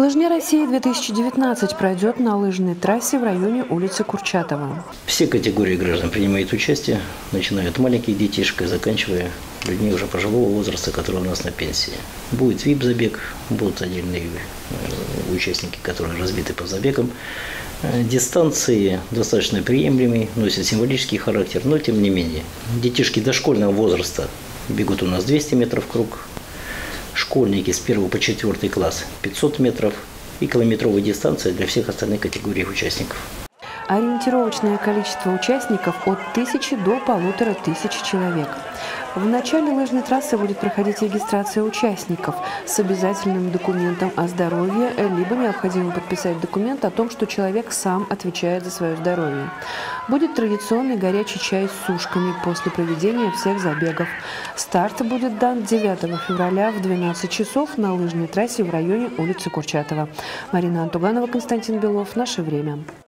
Лыжня России-2019 пройдет на лыжной трассе в районе улицы Курчатова. Все категории граждан принимают участие, начиная от маленьких детишек и заканчивая людьми уже пожилого возраста, которые у нас на пенсии. Будет ВИП-забег, будут отдельные э, участники, которые разбиты по забегам. Э, дистанции достаточно приемлемые, носят символический характер, но тем не менее. Детишки дошкольного возраста бегут у нас 200 метров круг, школьники с 1 по 4 класс 500 метров и километровая дистанция для всех остальных категорий участников. Ориентировочное количество участников от тысячи до полутора тысяч человек. В начале лыжной трассы будет проходить регистрация участников с обязательным документом о здоровье, либо необходимо подписать документ о том, что человек сам отвечает за свое здоровье. Будет традиционный горячий чай с сушками после проведения всех забегов. Старт будет дан 9 февраля в 12 часов на лыжной трассе в районе улицы Курчатова. Марина Антуганова, Константин Белов. Наше время.